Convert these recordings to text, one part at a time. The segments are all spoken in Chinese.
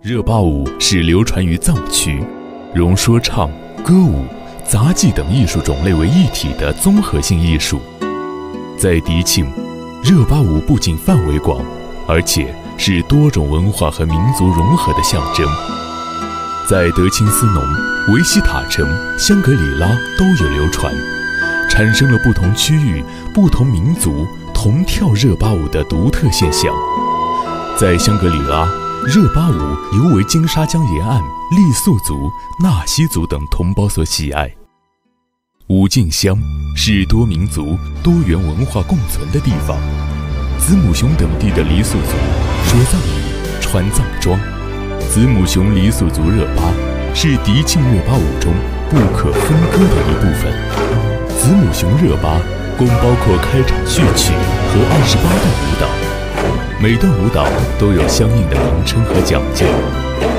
热巴舞是流传于藏区，融说唱、歌舞、杂技等艺术种类为一体的综合性艺术。在迪庆，热巴舞不仅范围广，而且是多种文化和民族融合的象征。在德钦斯农、维希塔城、香格里拉都有流传，产生了不同区域、不同民族同跳热巴舞的独特现象。在香格里拉，热巴舞尤为金沙江沿岸傈僳族、纳西族等同胞所喜爱。武进乡是多民族、多元文化共存的地方。子母熊等地的傈僳族说藏语、穿藏装。子母熊傈僳族热巴是迪庆热巴舞中不可分割的一部分。子母熊热巴共包括开场序曲和二十八段舞蹈。每段舞蹈都有相应的名称和讲究，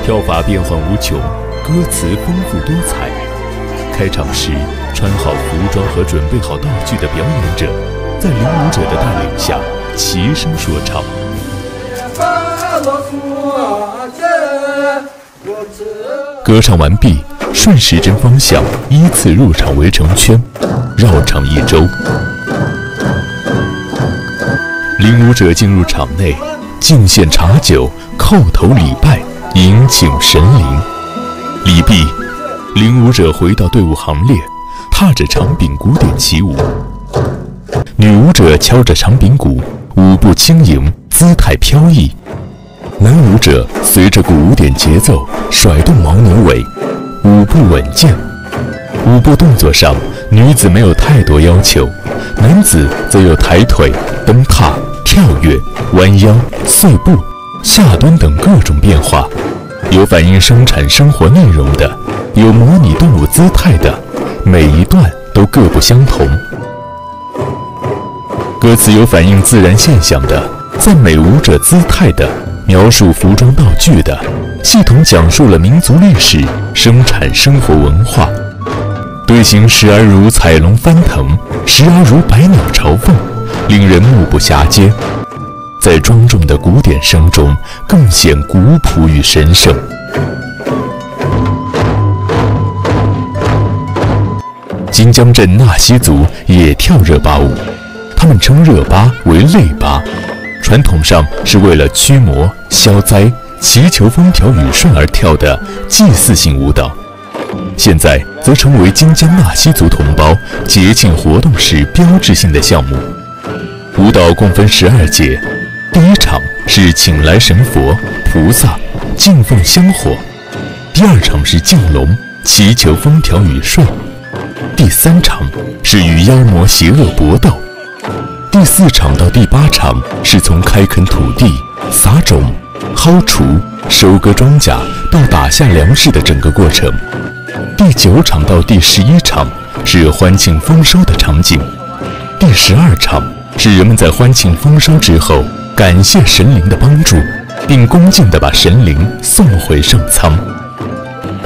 跳法变幻无穷，歌词丰富多彩。开场时，穿好服装和准备好道具的表演者，在领舞者的带领下齐声说唱。歌唱完毕，顺时针方向依次入场围成圈，绕场一周。领舞者进入场内，敬献茶酒，叩头礼拜，迎请神灵。礼毕，领舞者回到队伍行列，踏着长柄鼓点起舞。女舞者敲着长柄鼓，舞步轻盈，姿态飘逸。男舞者随着鼓点节奏甩动牦牛尾，舞步稳健。舞步动作上，女子没有太多要求，男子则有抬腿、蹬踏。跳跃、弯腰、碎步、下蹲等各种变化，有反映生产生活内容的，有模拟动物姿态的，每一段都各不相同。歌词有反映自然现象的，赞美舞者姿态的，描述服装道具的，系统讲述了民族历史、生产生活文化。队形时而如彩龙翻腾，时而如百鸟朝凤。令人目不暇接，在庄重的鼓点声中，更显古朴与神圣。金江镇纳西族也跳热巴舞，他们称热巴为泪巴，传统上是为了驱魔消灾、祈求风调雨顺而跳的祭祀性舞蹈，现在则成为金江纳西族同胞节庆活动时标志性的项目。舞蹈共分十二节，第一场是请来神佛、菩萨，敬奉香火；第二场是敬龙，祈求风调雨顺；第三场是与妖魔邪恶搏斗；第四场到第八场是从开垦土地、撒种、薅锄、收割庄稼到打下粮食的整个过程；第九场到第十一场是欢庆丰收的场景；第十二场。是人们在欢庆丰收之后，感谢神灵的帮助，并恭敬地把神灵送回上苍。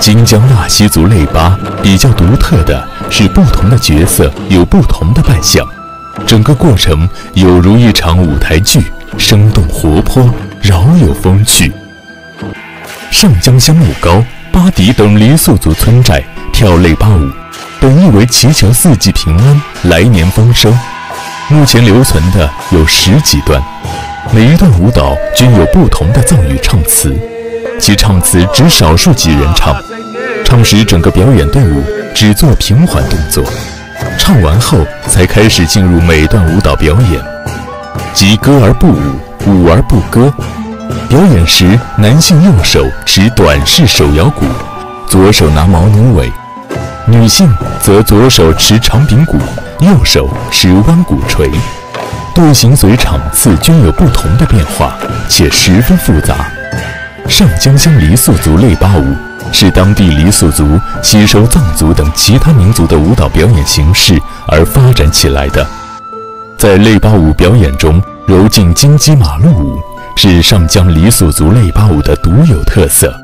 金江纳西族类巴比较独特的是，不同的角色有不同的扮相，整个过程有如一场舞台剧，生动活泼，饶有风趣。上江乡木高、巴迪等傈僳族村寨跳类巴舞，本意为祈求四季平安，来年丰收。目前留存的有十几段，每一段舞蹈均有不同的藏语唱词，其唱词只少数几人唱。唱时，整个表演队伍只做平缓动作，唱完后才开始进入每段舞蹈表演，即歌而不舞，舞而不歌。表演时，男性右手持短式手摇鼓，左手拿牦牛尾；女性则左手持长柄鼓。右手是弯鼓槌，队形随场次均有不同的变化，且十分复杂。上江乡傈僳族类巴舞是当地傈僳族吸收藏族等其他民族的舞蹈表演形式而发展起来的。在类巴舞表演中，揉进金鸡马路舞是上江傈僳族类巴舞的独有特色。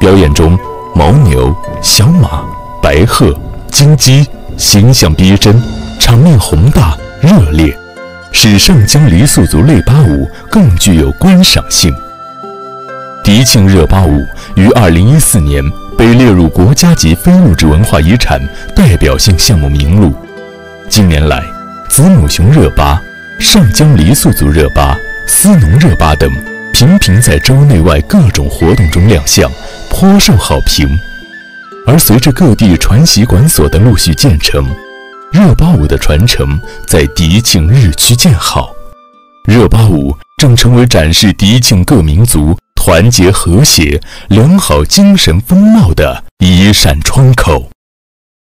表演中，牦牛、小马、白鹤、金鸡。形象逼真，场面宏大热烈，使上江傈僳族类巴舞更具有观赏性。迪庆热巴舞于二零一四年被列入国家级非物质文化遗产代表性项目名录。近年来，子母熊热巴、上江黎族族热巴、斯农热巴等频频在州内外各种活动中亮相，颇受好评。而随着各地传习馆所的陆续建成，热巴舞的传承在迪庆日趋见好。热巴舞正成为展示迪庆各民族。团结和谐、良好精神风貌的一扇窗口。